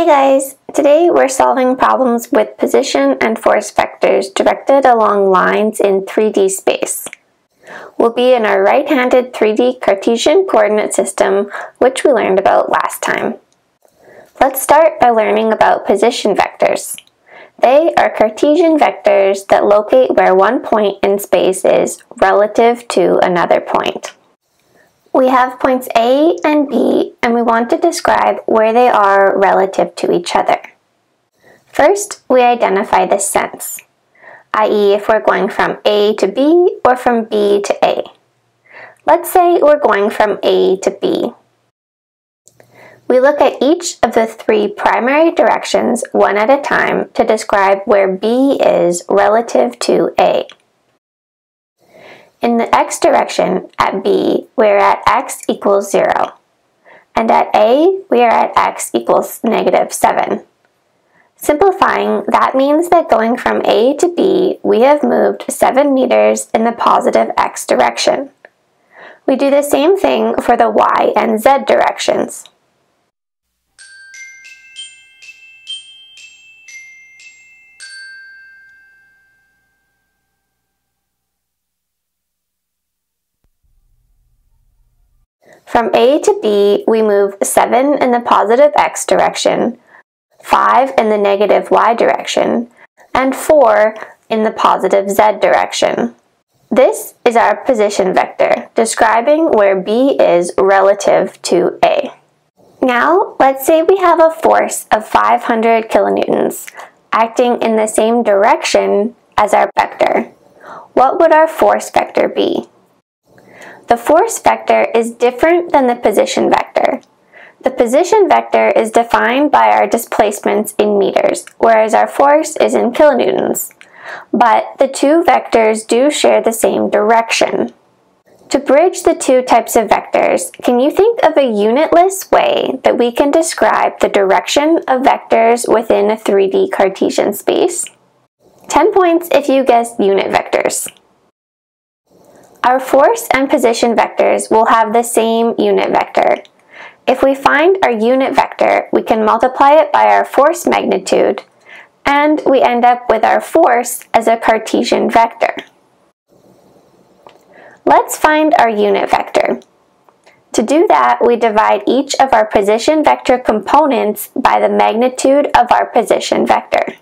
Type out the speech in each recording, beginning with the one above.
Hey guys! Today we're solving problems with position and force vectors directed along lines in 3D space. We'll be in our right-handed 3D Cartesian coordinate system, which we learned about last time. Let's start by learning about position vectors. They are Cartesian vectors that locate where one point in space is relative to another point. We have points A and B and we want to describe where they are relative to each other. First, we identify the sense, i.e. if we're going from A to B or from B to A. Let's say we're going from A to B. We look at each of the three primary directions one at a time to describe where B is relative to A. In the x direction, at b, we are at x equals 0. And at a, we are at x equals negative 7. Simplifying, that means that going from a to b, we have moved 7 meters in the positive x direction. We do the same thing for the y and z directions. From A to B, we move 7 in the positive x direction, 5 in the negative y direction, and 4 in the positive z direction. This is our position vector, describing where B is relative to A. Now, let's say we have a force of 500 kilonewtons acting in the same direction as our vector. What would our force vector be? The force vector is different than the position vector. The position vector is defined by our displacements in meters, whereas our force is in kilonewtons. But the two vectors do share the same direction. To bridge the two types of vectors, can you think of a unitless way that we can describe the direction of vectors within a 3D Cartesian space? 10 points if you guessed unit vectors. Our force and position vectors will have the same unit vector. If we find our unit vector, we can multiply it by our force magnitude, and we end up with our force as a Cartesian vector. Let's find our unit vector. To do that, we divide each of our position vector components by the magnitude of our position vector.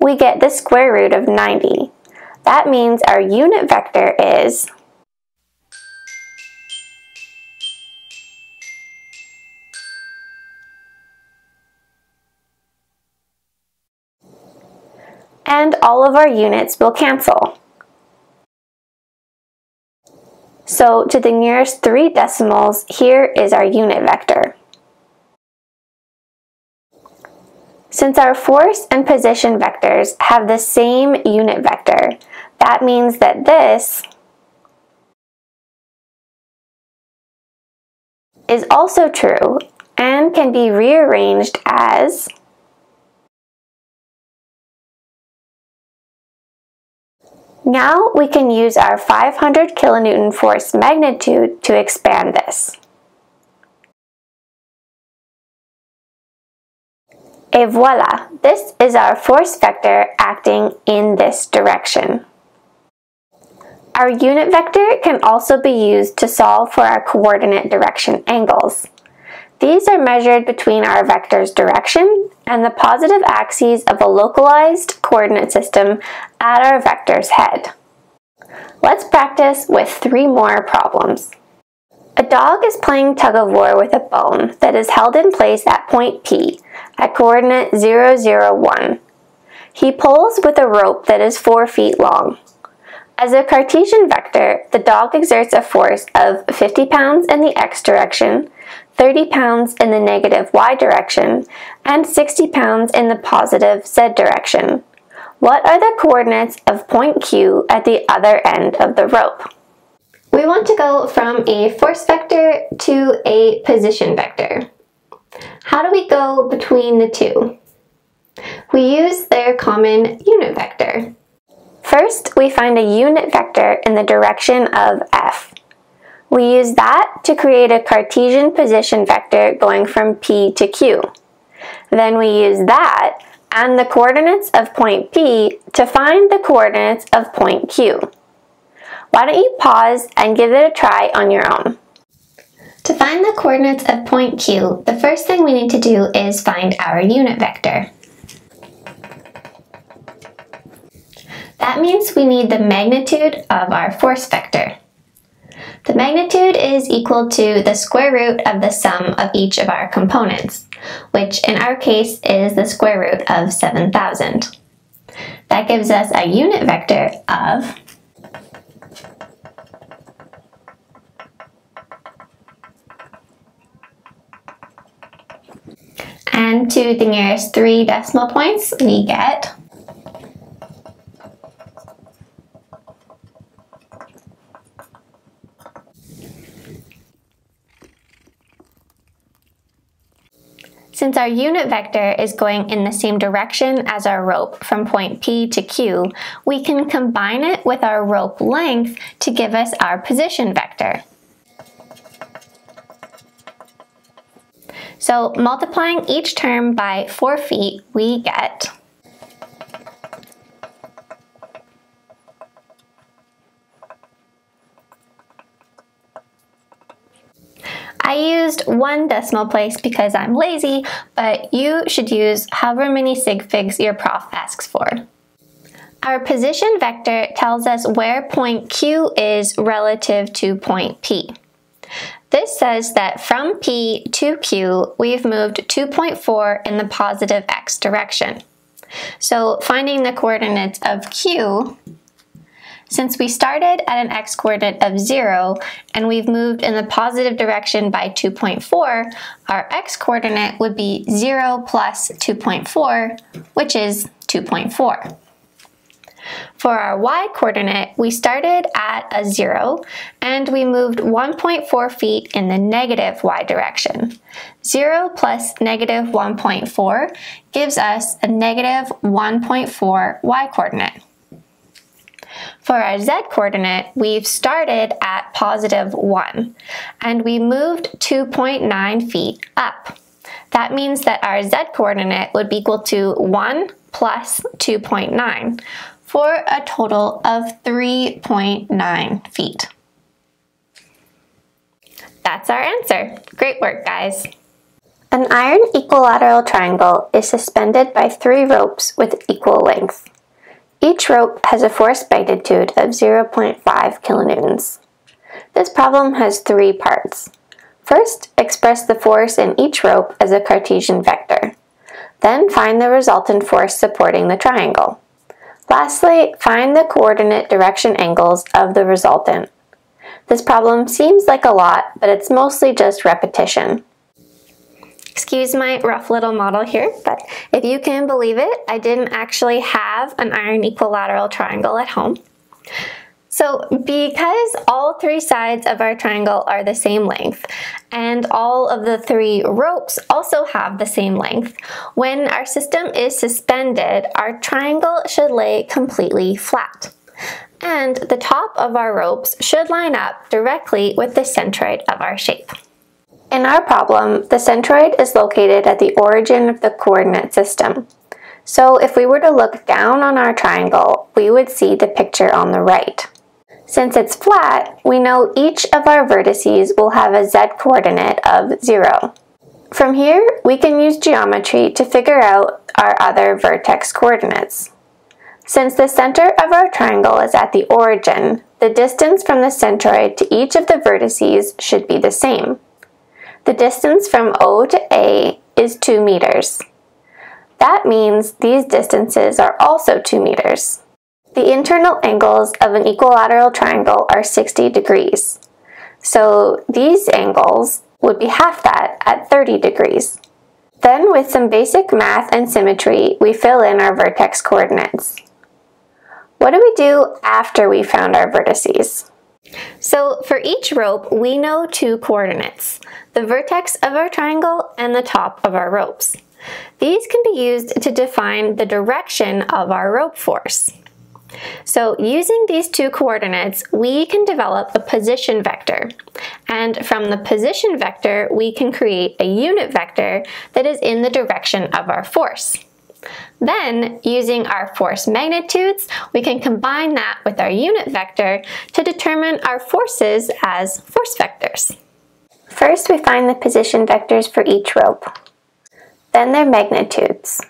We get the square root of 90. That means our unit vector is and all of our units will cancel. So to the nearest three decimals, here is our unit vector. Since our force and position vectors have the same unit vector, that means that this is also true and can be rearranged as Now we can use our 500 kilonewton force magnitude to expand this. Et voila, this is our force vector acting in this direction. Our unit vector can also be used to solve for our coordinate direction angles. These are measured between our vector's direction and the positive axes of a localized coordinate system at our vector's head. Let's practice with three more problems. A dog is playing tug of war with a bone that is held in place at point P at coordinate 0, 0, 1. He pulls with a rope that is 4 feet long. As a Cartesian vector, the dog exerts a force of 50 pounds in the x direction, 30 pounds in the negative y direction, and 60 pounds in the positive z direction. What are the coordinates of point Q at the other end of the rope? We want to go from a force vector to a position vector. How do we go between the two? We use their common unit vector. First, we find a unit vector in the direction of f. We use that to create a Cartesian position vector going from P to Q. Then we use that and the coordinates of point P to find the coordinates of point Q. Why don't you pause and give it a try on your own? To find the coordinates of point Q, the first thing we need to do is find our unit vector. That means we need the magnitude of our force vector. The magnitude is equal to the square root of the sum of each of our components, which in our case is the square root of 7,000. That gives us a unit vector of and to the nearest three decimal points we get Since our unit vector is going in the same direction as our rope from point P to Q, we can combine it with our rope length to give us our position vector. So multiplying each term by 4 feet, we get I used one decimal place because I'm lazy, but you should use however many sig figs your prof asks for. Our position vector tells us where point Q is relative to point P. This says that from P to Q, we've moved 2.4 in the positive x direction. So finding the coordinates of Q since we started at an x-coordinate of 0 and we've moved in the positive direction by 2.4, our x-coordinate would be 0 plus 2.4, which is 2.4. For our y-coordinate, we started at a 0 and we moved 1.4 feet in the negative y direction. 0 plus negative 1.4 gives us a negative 1.4 y-coordinate. For our z-coordinate, we've started at positive 1, and we moved 2.9 feet up. That means that our z-coordinate would be equal to 1 plus 2.9, for a total of 3.9 feet. That's our answer. Great work, guys. An iron equilateral triangle is suspended by three ropes with equal length. Each rope has a force magnitude of 0.5 kilonewtons. This problem has three parts. First, express the force in each rope as a Cartesian vector. Then find the resultant force supporting the triangle. Lastly, find the coordinate direction angles of the resultant. This problem seems like a lot, but it's mostly just repetition. Excuse my rough little model here, but if you can believe it, I didn't actually have an iron equilateral triangle at home. So because all three sides of our triangle are the same length, and all of the three ropes also have the same length, when our system is suspended, our triangle should lay completely flat. And the top of our ropes should line up directly with the centroid of our shape. In our problem, the centroid is located at the origin of the coordinate system. So if we were to look down on our triangle, we would see the picture on the right. Since it's flat, we know each of our vertices will have a z-coordinate of 0. From here, we can use geometry to figure out our other vertex coordinates. Since the center of our triangle is at the origin, the distance from the centroid to each of the vertices should be the same. The distance from O to A is 2 meters. That means these distances are also 2 meters. The internal angles of an equilateral triangle are 60 degrees. So these angles would be half that at 30 degrees. Then with some basic math and symmetry, we fill in our vertex coordinates. What do we do after we found our vertices? So for each rope, we know two coordinates, the vertex of our triangle and the top of our ropes. These can be used to define the direction of our rope force. So using these two coordinates, we can develop a position vector. And from the position vector, we can create a unit vector that is in the direction of our force. Then, using our force magnitudes, we can combine that with our unit vector to determine our forces as force vectors. First, we find the position vectors for each rope, then their magnitudes.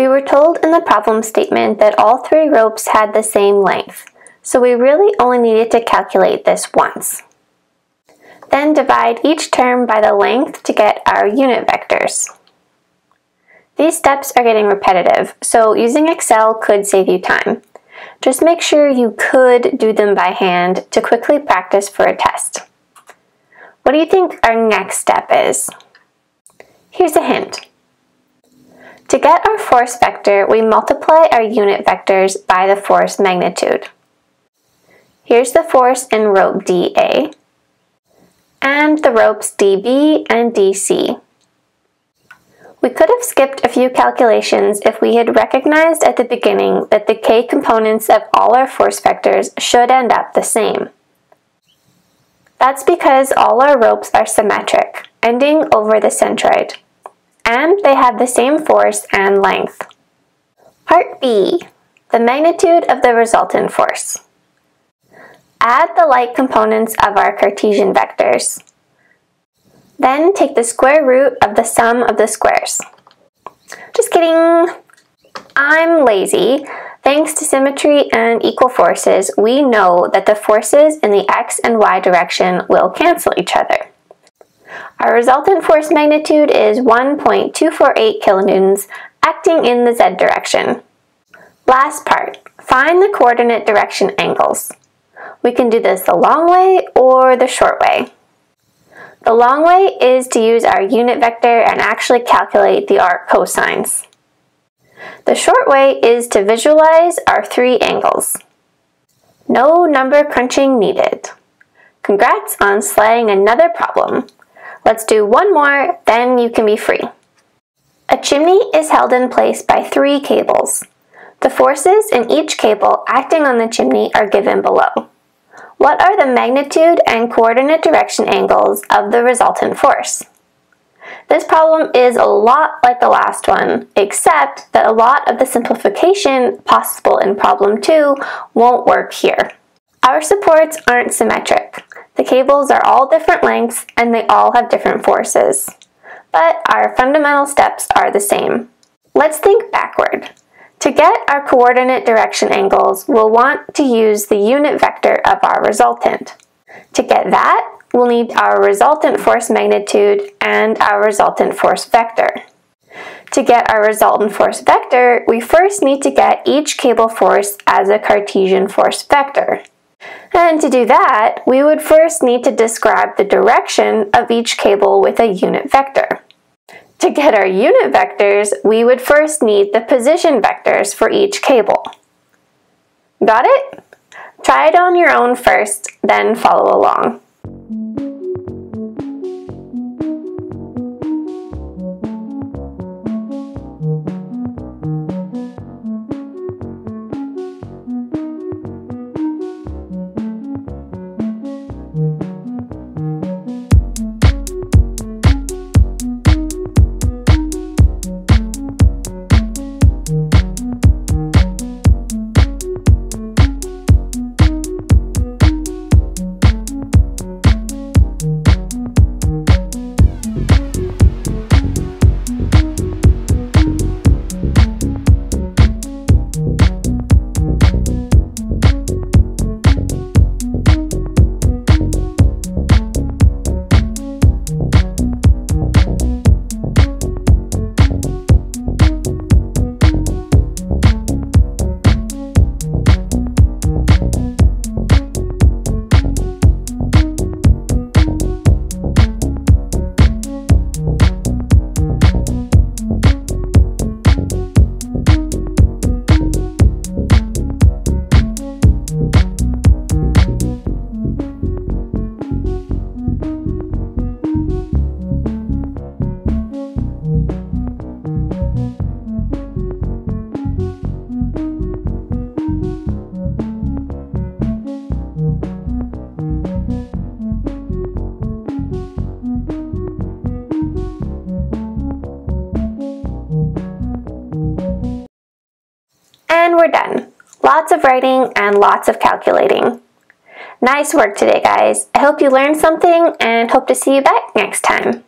We were told in the problem statement that all three ropes had the same length, so we really only needed to calculate this once. Then divide each term by the length to get our unit vectors. These steps are getting repetitive, so using Excel could save you time. Just make sure you could do them by hand to quickly practice for a test. What do you think our next step is? Here's a hint. To get our force vector, we multiply our unit vectors by the force magnitude. Here's the force in rope DA, and the ropes DB and DC. We could have skipped a few calculations if we had recognized at the beginning that the k components of all our force vectors should end up the same. That's because all our ropes are symmetric, ending over the centroid, and they have the same force and length. Part B, the magnitude of the resultant force. Add the like components of our Cartesian vectors. Then take the square root of the sum of the squares. Just kidding. I'm lazy. Thanks to symmetry and equal forces, we know that the forces in the x and y direction will cancel each other. Our resultant force magnitude is 1.248 kilonewtons acting in the z direction. Last part, find the coordinate direction angles. We can do this the long way or the short way. The long way is to use our unit vector and actually calculate the arc cosines. The short way is to visualize our three angles. No number crunching needed. Congrats on slaying another problem. Let's do one more, then you can be free. A chimney is held in place by three cables. The forces in each cable acting on the chimney are given below. What are the magnitude and coordinate direction angles of the resultant force? This problem is a lot like the last one, except that a lot of the simplification possible in problem 2 won't work here. Our supports aren't symmetric. The cables are all different lengths and they all have different forces. But our fundamental steps are the same. Let's think backward. To get our coordinate direction angles, we'll want to use the unit vector of our resultant. To get that, we'll need our resultant force magnitude and our resultant force vector. To get our resultant force vector, we first need to get each cable force as a Cartesian force vector. And to do that, we would first need to describe the direction of each cable with a unit vector. To get our unit vectors, we would first need the position vectors for each cable. Got it? Try it on your own first, then follow along. Of writing and lots of calculating. Nice work today, guys. I hope you learned something and hope to see you back next time.